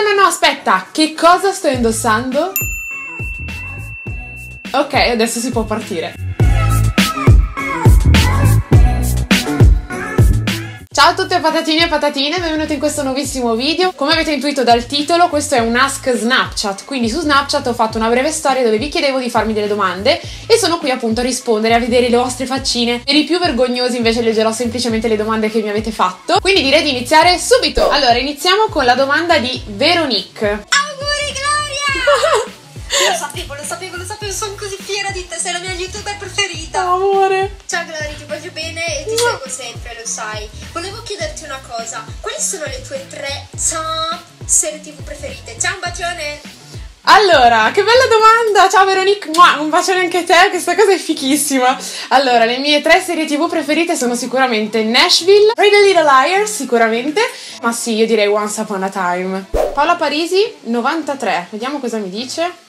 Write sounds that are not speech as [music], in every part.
no, no, no, aspetta, che cosa sto indossando? Ok, adesso si può partire. Ciao a tutte patatine e patatine, benvenuti in questo nuovissimo video. Come avete intuito dal titolo, questo è un Ask Snapchat, quindi su Snapchat ho fatto una breve storia dove vi chiedevo di farmi delle domande e sono qui appunto a rispondere, a vedere le vostre faccine. Per i più vergognosi invece leggerò semplicemente le domande che mi avete fatto. Quindi direi di iniziare subito. Allora, iniziamo con la domanda di Veronique. Auguri Gloria! [laughs] lo sapevo, lo sapevo, lo sapevo, sono così fiera di te, sei la mia youtuber preferita. Amore. Ciao Gloria, ti voglio bene e ti seguo sempre, lo sai. Volevo chiederti una cosa, quali sono le tue tre serie tv preferite? Ciao, un bacione! Allora, che bella domanda! Ciao Veronique, Mua, un bacione anche a te, questa cosa è fichissima. Allora, le mie tre serie tv preferite sono sicuramente Nashville, Pretty Little Liars, sicuramente, ma sì, io direi Once Upon a Time. Paola Parisi, 93, vediamo cosa mi dice.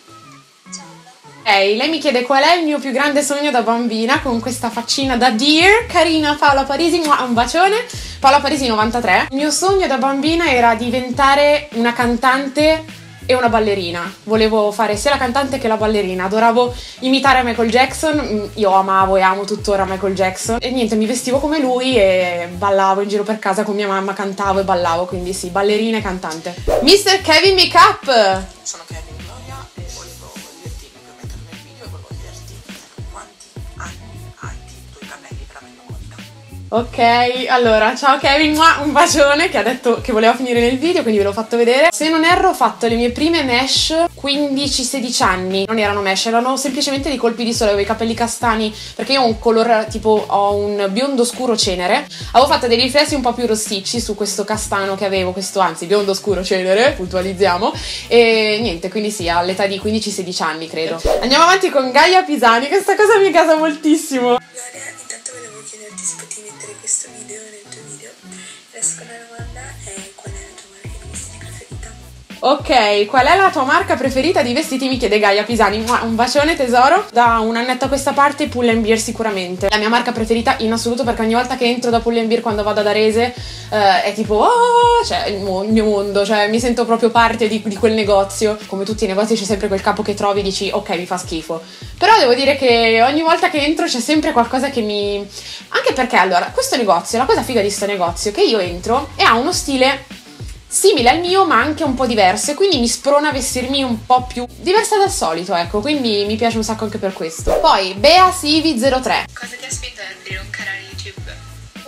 Lei mi chiede qual è il mio più grande sogno da bambina con questa faccina da dear, carina Paola Parisi, un bacione. Paola Parisi 93. Il mio sogno da bambina era diventare una cantante e una ballerina. Volevo fare sia la cantante che la ballerina. Adoravo imitare Michael Jackson. Mm, io amavo e amo tuttora Michael Jackson. E niente, mi vestivo come lui e ballavo in giro per casa con mia mamma, cantavo e ballavo. Quindi sì, ballerina e cantante. Mr. Kevin Makeup! Sono Ok, allora, ciao Kevin, un bacione che ha detto che voleva finire nel video, quindi ve l'ho fatto vedere. Se non erro ho fatto le mie prime mesh 15-16 anni, non erano mesh, erano semplicemente dei colpi di sole, avevo i capelli castani, perché io ho un color tipo, ho un biondo scuro cenere. Avevo fatto dei riflessi un po' più rossicci su questo castano che avevo, questo anzi biondo scuro cenere, puntualizziamo. E niente, quindi sì, all'età di 15-16 anni credo. Andiamo avanti con Gaia Pisani, questa cosa mi casa moltissimo. Gloria, intanto chiederti se potevi mettere questo video nel tuo video. La seconda domanda è Ok, qual è la tua marca preferita di vestiti? Mi chiede Gaia Pisani. Un bacione tesoro. Da un annetto a questa parte Pull Beer sicuramente. La mia marca preferita in assoluto perché ogni volta che entro da Pull Beer quando vado ad Arese eh, è tipo oh, cioè il, mo- il, mio mondo, cioè mi sento proprio parte di, di, quel negozio. Come tutti i negozi c'è sempre quel capo che trovi e dici ok mi fa schifo. Però devo dire che ogni volta che entro c'è sempre qualcosa che mi... Anche perché allora, questo negozio, la cosa figa di questo negozio è che io entro e ha uno stile simile al mio ma anche un po' diverso e quindi mi sprona a vestirmi un po' più diversa dal solito, ecco, quindi mi piace un sacco anche per questo. Poi Bea Sivi03. Cosa ti aspetta ad aprire un canale YouTube?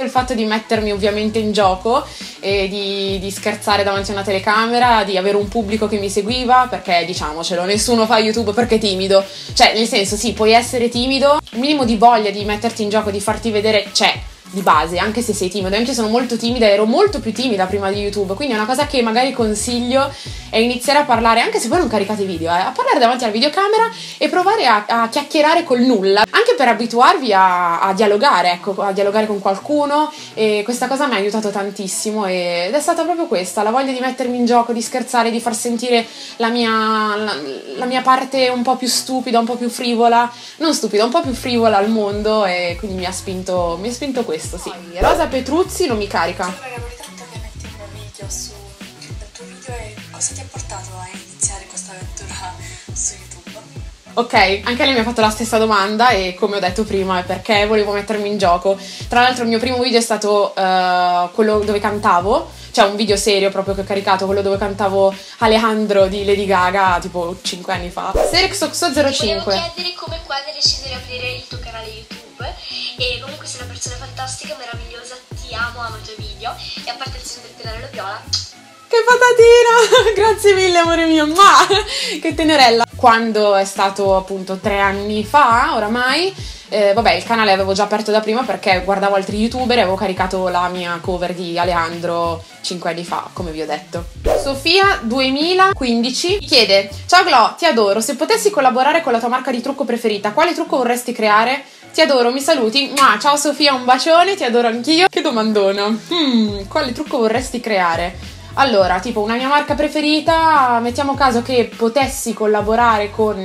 Il fatto di mettermi ovviamente in gioco e di, di, scherzare davanti a una telecamera, di avere un pubblico che mi seguiva, perché diciamocelo, nessuno fa YouTube perché è timido. Cioè, nel senso, sì, puoi essere timido, un minimo di voglia di metterti in gioco, di farti vedere c'è di base, anche se sei timido. Anche io sono molto timida, ero molto più timida prima di YouTube, quindi una cosa che magari consiglio è iniziare a parlare, anche se poi non caricate video, eh, a parlare davanti alla videocamera e provare a, a chiacchierare col nulla, anche per abituarvi a, a, dialogare, ecco, a dialogare con qualcuno e questa cosa mi ha aiutato tantissimo ed è stata proprio questa, la voglia di mettermi in gioco, di scherzare, di far sentire la mia, la, la mia parte un po' più stupida, un po' più frivola, non stupida, un po' più frivola al mondo e quindi mi ha spinto, mi ha spinto questo questo, sì. Rosa Petruzzi non mi carica. Ciao raga, vorrei tanto metti un video sul tuo video e cosa ti ha portato a iniziare questa avventura su YouTube? Ok, anche lei mi ha fatto la stessa domanda e come ho detto prima è perché volevo mettermi in gioco. Tra l'altro il mio primo video è stato uh, quello dove cantavo, cioè un video serio proprio che ho caricato, quello dove cantavo Alejandro di Lady Gaga tipo 5 anni fa. Serexoxo05. Volevo chiedere come qua hai deciso di aprire il tuo canale YouTube e fantastica, meravigliosa, ti amo, amo i tuoi video e a parte il segno del pennarello viola che patatina! [laughs] Grazie mille, amore mio! Ma [laughs] che tenerella! Quando è stato appunto tre anni fa, oramai, eh, vabbè, il canale avevo già aperto da prima perché guardavo altri youtuber e avevo caricato la mia cover di Alejandro 5 anni fa, come vi ho detto. Sofia 2015 chiede: Ciao Glo, ti adoro. Se potessi collaborare con la tua marca di trucco preferita, quale trucco vorresti creare? Ti adoro, mi saluti. Mua, ciao Sofia, un bacione, ti adoro anch'io. Che domandona. Hmm, quale trucco vorresti creare? Allora, tipo una mia marca preferita, mettiamo caso che potessi collaborare con...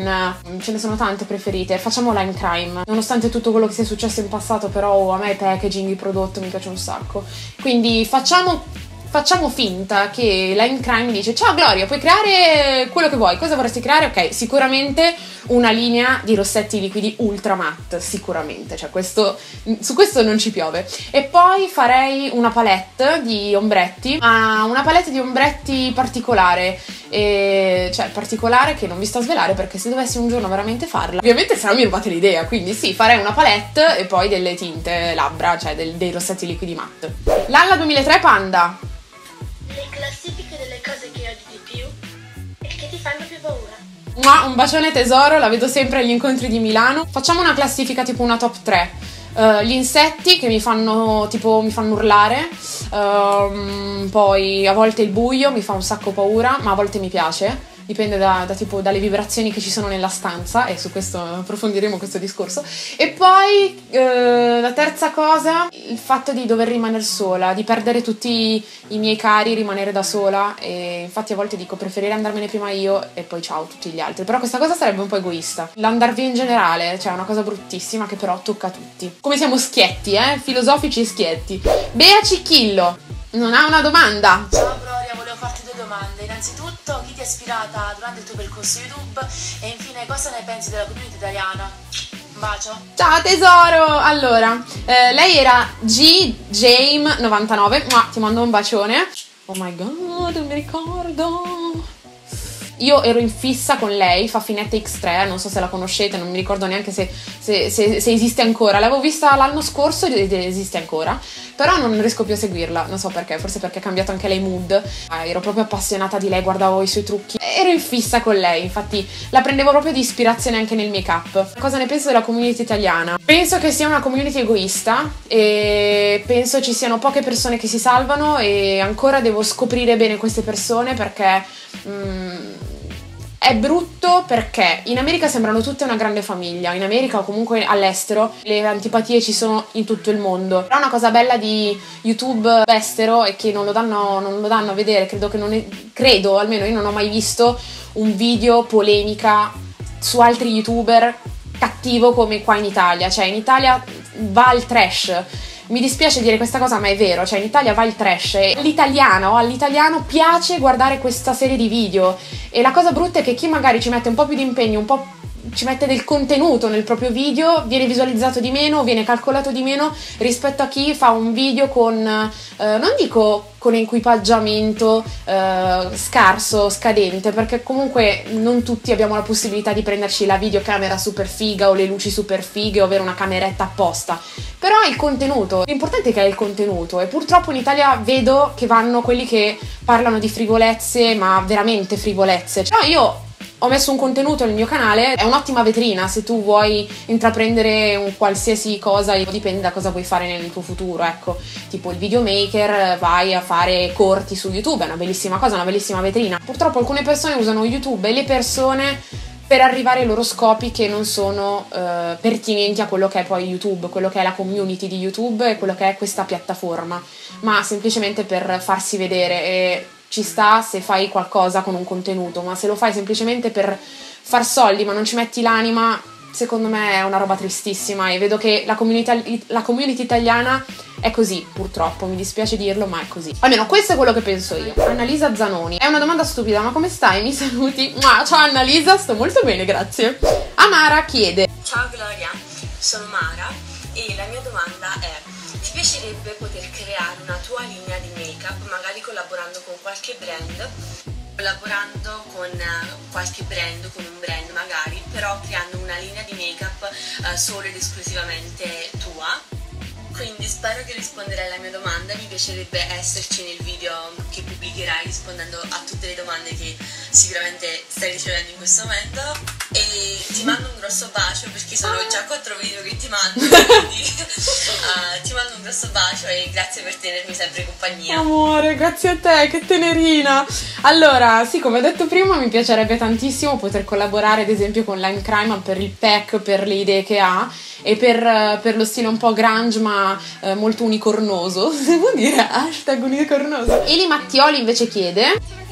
ce ne sono tante preferite, facciamo Lime Crime. Nonostante tutto quello che sia successo in passato, però a me il packaging, il prodotto mi piace un sacco. Quindi facciamo facciamo finta che Line Crime dice ciao Gloria, puoi creare quello che vuoi, cosa vorresti creare? Ok, sicuramente una linea di rossetti liquidi ultra matte, sicuramente, cioè questo, su questo non ci piove. E poi farei una palette di ombretti, ma una palette di ombretti particolare, e, cioè particolare che non vi sto a svelare perché se dovessi un giorno veramente farla, ovviamente se no mi rubate l'idea, quindi sì, farei una palette e poi delle tinte labbra, cioè del, dei rossetti liquidi matte. L'Alla 2003 Panda. Le classifiche un bacione tesoro, la vedo sempre agli incontri di Milano. Facciamo una classifica tipo una top 3. Uh, gli insetti che mi fanno tipo mi fanno urlare, uh, poi a volte il buio mi fa un sacco paura, ma a volte mi piace dipende da, da tipo, dalle vibrazioni che ci sono nella stanza e su questo approfondiremo questo discorso. E poi eh, la terza cosa, il fatto di dover rimanere sola, di perdere tutti i miei cari, rimanere da sola e infatti a volte dico preferirei andarmene prima io e poi ciao tutti gli altri, però questa cosa sarebbe un po' egoista. L'andar via in generale, cioè è una cosa bruttissima che però tocca a tutti. Come siamo schietti, eh? Filosofici e schietti. Bea Cicchillo, non ha una domanda? Innanzitutto, chi ti ha ispirata durante il tuo percorso YouTube? E infine, cosa ne pensi della community italiana? Un bacio. Ciao tesoro! Allora, eh, lei era GJame99, ma ti mando un bacione. Oh my god, non mi ricordo. Io ero in fissa con lei, fa Finette X3, non so se la conoscete, non mi ricordo neanche se, se, se, se esiste ancora. L'avevo vista l'anno scorso ed esiste ancora, però non riesco più a seguirla, non so perché, forse perché ha cambiato anche lei mood. Ah, ero proprio appassionata di lei, guardavo i suoi trucchi. Ero in fissa con lei, infatti la prendevo proprio di ispirazione anche nel make up. Cosa ne penso della community italiana? Penso che sia una community egoista e penso ci siano poche persone che si salvano e ancora devo scoprire bene queste persone perché... Mm, è brutto perché in America sembrano tutte una grande famiglia, in America o comunque all'estero le antipatie ci sono in tutto il mondo. Però una cosa bella di YouTube estero è che non lo danno, non lo danno a vedere, credo che non è, credo, almeno io non ho mai visto un video polemica su altri youtuber cattivo come qua in Italia, cioè in Italia va al trash mi dispiace dire questa cosa, ma è vero, cioè in Italia va il trash l'italiano, all'italiano piace guardare questa serie di video. E la cosa brutta è che chi magari ci mette un po' più di impegno, un po' ci mette del contenuto nel proprio video, viene visualizzato di meno, viene calcolato di meno rispetto a chi fa un video con, eh, non dico con equipaggiamento eh, scarso, scadente, perché comunque non tutti abbiamo la possibilità di prenderci la videocamera super figa o le luci super fighe o avere una cameretta apposta. Però il contenuto, l'importante è che è il contenuto e purtroppo in Italia vedo che vanno quelli che parlano di frivolezze, ma veramente frivolezze. Cioè io ho messo un contenuto nel mio canale, è un'ottima vetrina se tu vuoi intraprendere un qualsiasi cosa, dipende da cosa vuoi fare nel tuo futuro, ecco, tipo il videomaker, vai a fare corti su YouTube, è una bellissima cosa, una bellissima vetrina. Purtroppo alcune persone usano YouTube e le persone per arrivare ai loro scopi che non sono eh, pertinenti a quello che è poi YouTube, quello che è la community di YouTube e quello che è questa piattaforma, ma semplicemente per farsi vedere e ci sta se fai qualcosa con un contenuto, ma se lo fai semplicemente per far soldi ma non ci metti l'anima, secondo me è una roba tristissima e vedo che la community, la community italiana è così, purtroppo, mi dispiace dirlo, ma è così. Almeno questo è quello che penso io. Annalisa Zanoni. È una domanda stupida, ma come stai? Mi saluti? ciao Annalisa, sto molto bene, grazie. Amara chiede. Ciao Gloria, sono Mara e la mia domanda è ti piacerebbe poter creare una tua linea make-up, magari collaborando con qualche brand, collaborando con uh, qualche brand, con un brand magari, però creando una linea di make-up uh, solo ed esclusivamente tua? Quindi spero che risponderai alla mia domanda, mi piacerebbe esserci nel video che pubblicherai rispondendo a tutte le domande che sicuramente stai ricevendo in questo momento e ti mando un grosso bacio perché sono già quattro video che ti mando, [laughs] quindi uh, ti mando un grosso bacio e grazie per tenermi sempre compagnia. Amore, grazie a te, che tenerina! Allora, sì, come ho detto prima, mi piacerebbe tantissimo poter collaborare ad esempio con Line Crime per il pack, per le idee che ha e per, per lo stile un po' grunge ma eh, molto unicornoso, [laughs] se vuol dire hashtag unicornoso. Eli Mattioli invece chiede...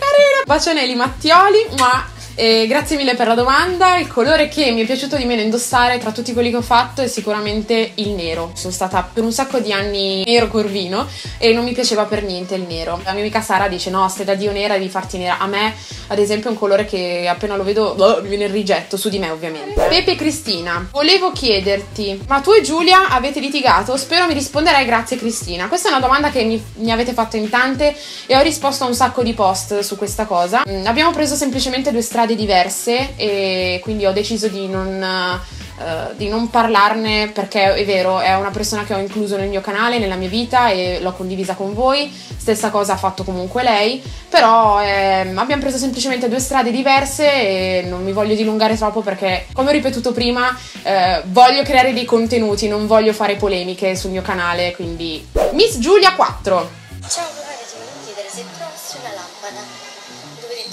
carina! Bacione Eli Mattioli, ma E grazie mille per la domanda. Il colore che mi è piaciuto di meno indossare tra tutti quelli che ho fatto è sicuramente il nero. Sono stata per un sacco di anni nero corvino e non mi piaceva per niente il nero. La mia amica Sara dice: No, stai da dio nera, devi farti nera. A me, ad esempio, è un colore che appena lo vedo boh, mi viene il rigetto su di me, ovviamente. Pepe Cristina, volevo chiederti: Ma tu e Giulia avete litigato? Spero mi risponderai. Grazie, Cristina. Questa è una domanda che mi, mi avete fatto in tante e ho risposto a un sacco di post su questa cosa. Mm, abbiamo preso semplicemente due strade diverse e quindi ho deciso di non, uh, di non parlarne perché è vero, è una persona che ho incluso nel mio canale, nella mia vita e l'ho condivisa con voi. Stessa cosa ha fatto comunque lei, però eh, abbiamo preso semplicemente due strade diverse e non mi voglio dilungare troppo perché, come ho ripetuto prima, eh, voglio creare dei contenuti, non voglio fare polemiche sul mio canale, quindi Miss Giulia 4.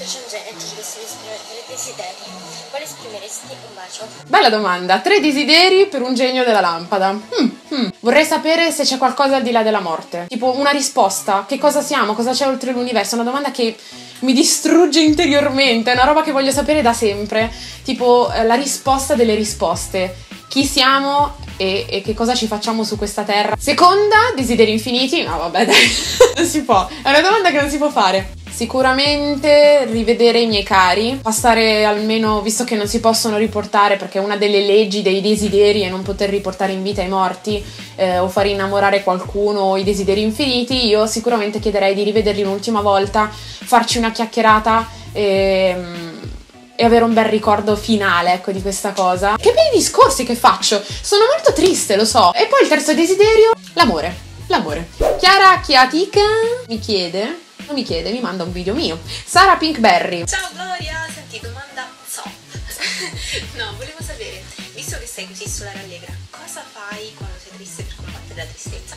E ti chiedessi di esprimere tre desideri. Quale esprimeresti un bacio? Bella domanda, tre desideri per un genio della lampada. Hmm, hmm. Vorrei sapere se c'è qualcosa al di là della morte. Tipo una risposta, che cosa siamo, cosa c'è oltre l'universo? Una domanda che mi distrugge interiormente, è una roba che voglio sapere da sempre. Tipo eh, la risposta delle risposte. Chi siamo e, e, che cosa ci facciamo su questa terra? Seconda, desideri infiniti? No, vabbè, dai, [laughs] non si può. È una domanda che non si può fare. Sicuramente rivedere i miei cari, passare almeno, visto che non si possono riportare, perché una delle leggi dei desideri è non poter riportare in vita i morti eh, o far innamorare qualcuno o i desideri infiniti, io sicuramente chiederei di rivederli un'ultima volta, farci una chiacchierata e e avere un bel ricordo finale, ecco, di questa cosa. Che bei discorsi che faccio! Sono molto triste, lo so. E poi il terzo desiderio, l'amore. L'amore. Chiara Chiatica mi chiede, mi chiede, mi manda un video mio. Sara Pinkberry. Ciao Gloria, senti, domanda so. [laughs] no, volevo sapere, visto che sei così sulla rallegra, cosa fai quando sei triste per combattere la tristezza?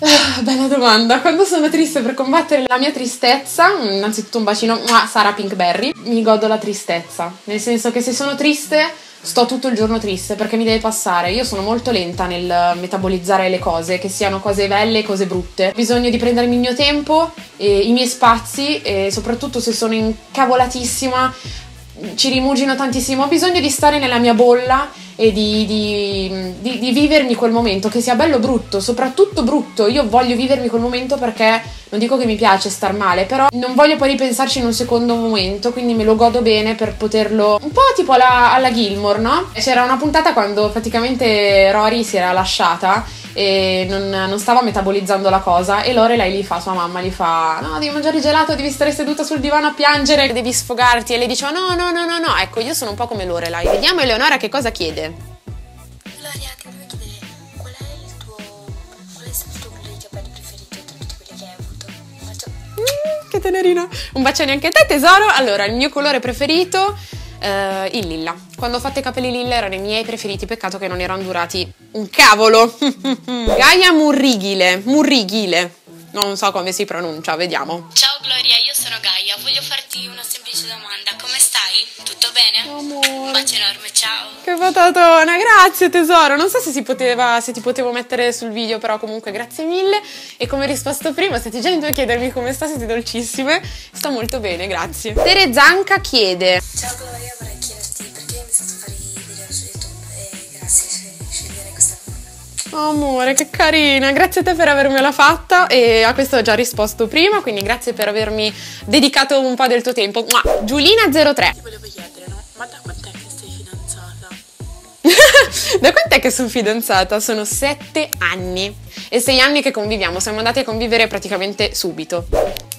Ah, bella domanda. Quando sono triste per combattere la mia tristezza, innanzitutto un bacino a Sara Pinkberry, mi godo la tristezza. Nel senso che se sono triste, sto tutto il giorno triste perché mi deve passare. Io sono molto lenta nel metabolizzare le cose, che siano cose belle, cose brutte. Ho bisogno di prendermi il mio tempo, e i miei spazi e soprattutto se sono incavolatissima ci rimugino tantissimo. Ho bisogno di stare nella mia bolla e di, di, di, di, vivermi quel momento, che sia bello o brutto, soprattutto brutto. Io voglio vivermi quel momento perché non dico che mi piace star male, però non voglio poi ripensarci in un secondo momento, quindi me lo godo bene per poterlo. Un po' tipo alla, alla Gilmore, no? C'era una puntata quando praticamente Rory si era lasciata e non, non, stava metabolizzando la cosa e Lorelai gli fa, sua mamma gli fa no devi mangiare gelato, devi stare seduta sul divano a piangere, devi sfogarti e lei dice no no no no no, ecco io sono un po' come Lorelai. Vediamo Eleonora che cosa chiede. Gloria, ti volevo chiedere qual è il tuo, qual è stato il tuo colore di capelli preferito tra tutti quelli che hai avuto? Un bacio. Mm, che tenerina. Un bacione anche a te tesoro. Allora, il mio colore preferito uh, il lilla. Quando ho fatto i capelli lilla erano i miei preferiti, peccato che non erano durati un cavolo. [laughs] Gaia Murrighile, Murrighile, non so come si pronuncia, vediamo. Ciao Gloria, io sono Gaia, voglio farti una semplice domanda, bene? Amore. Un bacio enorme, ciao. Che patatona, grazie tesoro. Non so se, si poteva, se ti potevo mettere sul video, però comunque grazie mille. E come risposto prima, siete già in due a chiedermi come sta, siete dolcissime. Sto molto bene, grazie. Tere Zanca chiede. Ciao Gloria, vorrei Amore, che carina, grazie a te per avermela fatta e a questo ho già risposto prima, quindi grazie per avermi dedicato un po' del tuo tempo. Giulina03. Ti volevo chiedere, no? Ma da quant'è che sei fidanzata? [laughs] da quant'è che sono fidanzata? Sono sette anni e sei anni che conviviamo, siamo andati a convivere praticamente subito.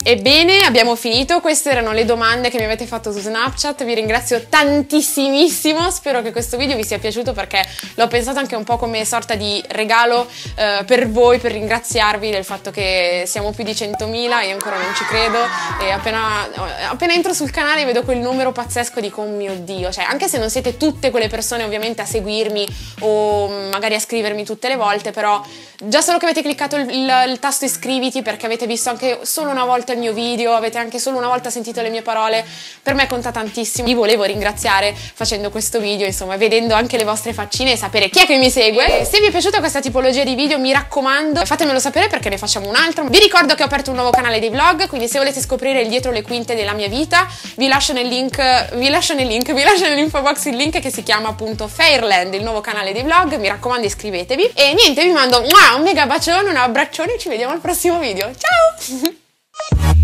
Ebbene, abbiamo finito. Queste erano le domande che mi avete fatto su Snapchat. Vi ringrazio tantissimissimo. Spero che questo video vi sia piaciuto perché l'ho pensato anche un po' come sorta di regalo eh, per voi, per ringraziarvi del fatto che siamo più di 100.000. Io ancora non ci credo. E appena, appena entro sul canale vedo quel numero pazzesco di oh mio dio. Cioè, anche se non siete tutte quelle persone ovviamente a seguirmi o magari a scrivermi tutte le volte, però già solo che avete cliccato il, il, il tasto iscriviti perché avete visto anche solo una volta il il mio video, avete anche solo una volta sentito le mie parole, per me conta tantissimo. Vi volevo ringraziare facendo questo video, insomma, vedendo anche le vostre faccine e sapere chi è che mi segue. Se vi è piaciuta questa tipologia di video, mi raccomando, fatemelo sapere perché ne facciamo un altro. Vi ricordo che ho aperto un nuovo canale dei vlog, quindi se volete scoprire il dietro le quinte della mia vita, vi lascio nel link, vi lascio nel link, vi lascio nell'info box il link che si chiama appunto Fairland, il nuovo canale dei vlog. Mi raccomando, iscrivetevi. E niente, vi mando un mega bacione, un abbraccione e ci vediamo al prossimo video. Ciao! [laughs] Bye.